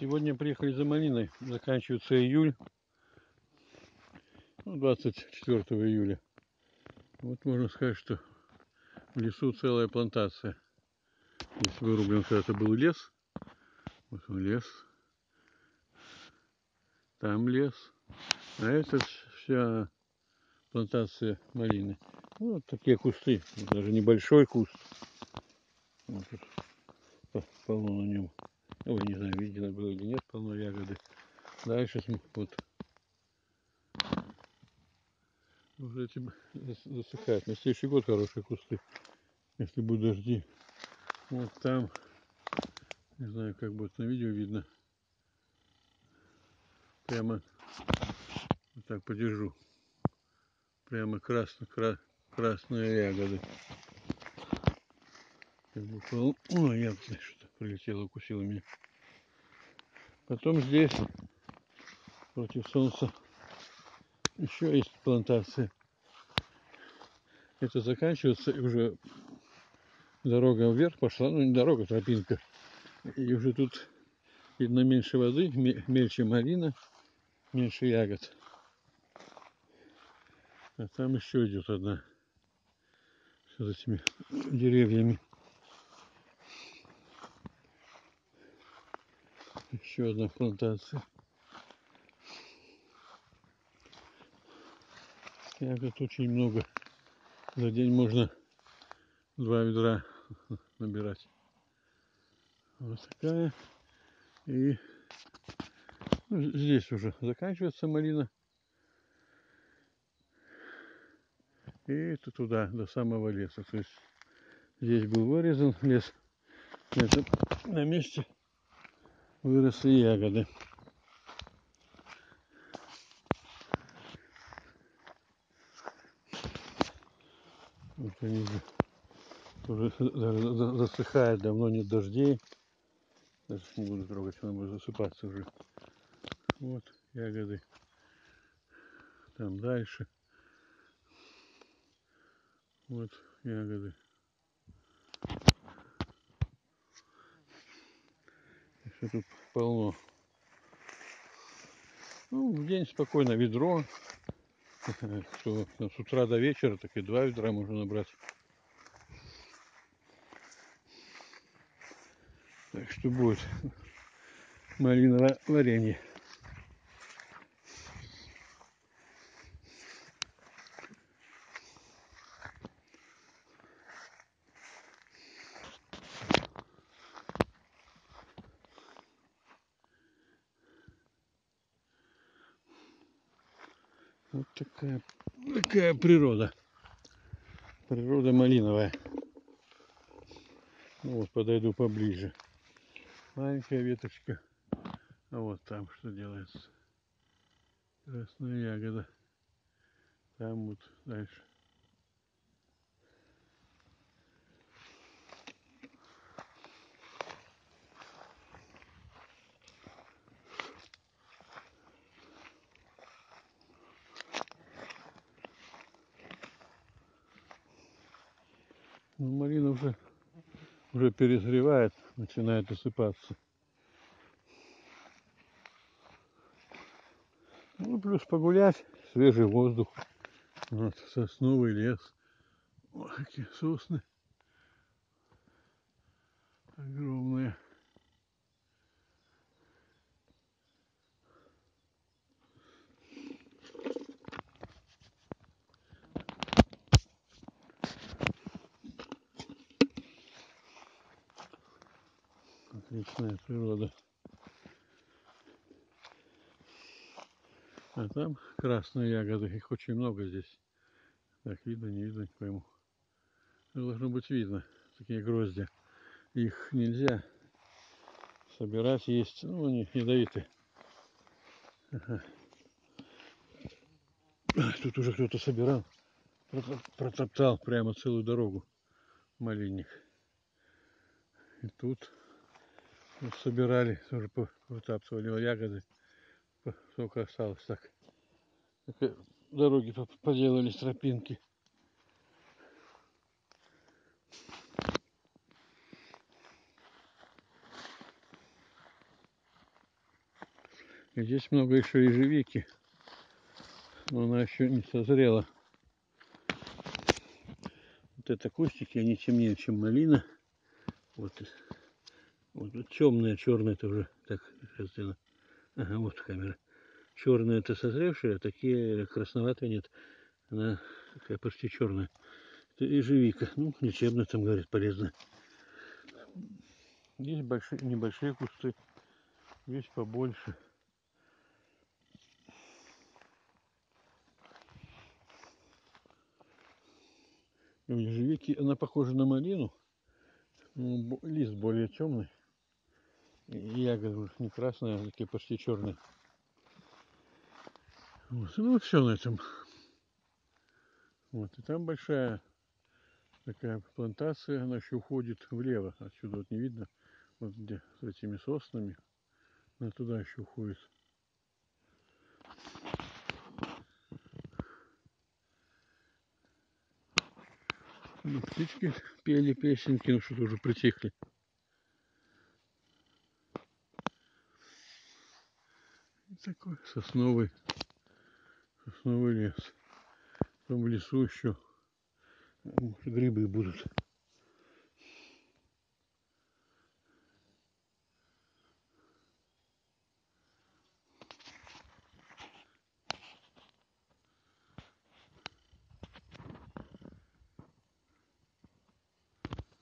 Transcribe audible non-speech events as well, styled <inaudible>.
Сегодня приехали за малиной. Заканчивается июль. Ну, 24 июля. Вот можно сказать, что в лесу целая плантация. Здесь вырублен когда-то был лес. Вот он лес. Там лес. А это вся плантация малины. Ну, вот такие кусты. Даже небольшой куст. Вот тут полно на нем. Ой, не знаю, видно было или нет, полно ягоды. Дальше вот уже эти засыхают. На следующий год хорошие кусты, если будут дожди. Вот там, не знаю, как будет на видео видно. Прямо вот так подержу. Прямо красно, кра, красные ягоды. Как пол... Ну, я что-то прилетело, укусило меня. Потом здесь, против солнца, еще есть плантация. Это заканчивается, и уже дорога вверх пошла, ну не дорога, тропинка. И уже тут видно меньше воды, мельче малина, меньше ягод. А там еще идет одна с этими деревьями. Еще одна плантация. Ягод очень много. За день можно два ведра <laughs> набирать. Вот такая. И ну, здесь уже заканчивается малина. И это туда, до самого леса. То есть здесь был вырезан лес. Это на месте выросли ягоды. Вот они уже <laughs> засыхают, давно нет дождей. Даже не буду трогать, она будет засыпаться уже. Вот ягоды. Там дальше. Вот ягоды. Все <laughs> тут полно. Ну, в день спокойно ведро. <laughs> Что с утра до вечера, так и два ведра можно набрать. Так что будет малиновое варенье. Такая, такая природа. Природа малиновая. Вот подойду поближе. Маленькая веточка. А вот там что делается. Красная ягода. Там вот дальше. Ну, малина уже, уже перезревает, начинает осыпаться. Ну, плюс погулять, свежий воздух. Вот, сосновый лес. Вот какие сосны. Огромные. Отличная природа. А там красные ягоды, их очень много здесь. Так, видно, не видно, не пойму. Должно быть видно, такие гроздья. Их нельзя собирать, есть, ну, они ядовитые. Ага. Тут уже кто-то собирал, протоптал прямо целую дорогу малинник. И тут собирали, тоже вытаптывали ягоды. Сколько осталось так. Дороги поделали тропинки. И здесь много еще ежевики. Но она еще не созрела. Вот это кустики, они темнее, чем малина. Вот, вот, темная, черная это уже так сейчас сделано. Ага, вот камера. Черные это созревшие, а такие красноватые нет. Она такая почти черная. Это ежевика. Ну, лечебно там, говорит, полезно. Есть большие, небольшие кусты, есть побольше. У ежевики она похожа на малину. Ну, лист более темный. И ягоды не красные, а такие почти черные. Вот. Ну, все на этом. Вот. И там большая такая плантация, она еще уходит влево. Отсюда вот не видно, вот где с этими соснами. Она туда еще уходит. Ну, птички пели песенки, ну что-то уже притихли. Такой сосновый, сосновый лес. Там в лесу еще грибы будут.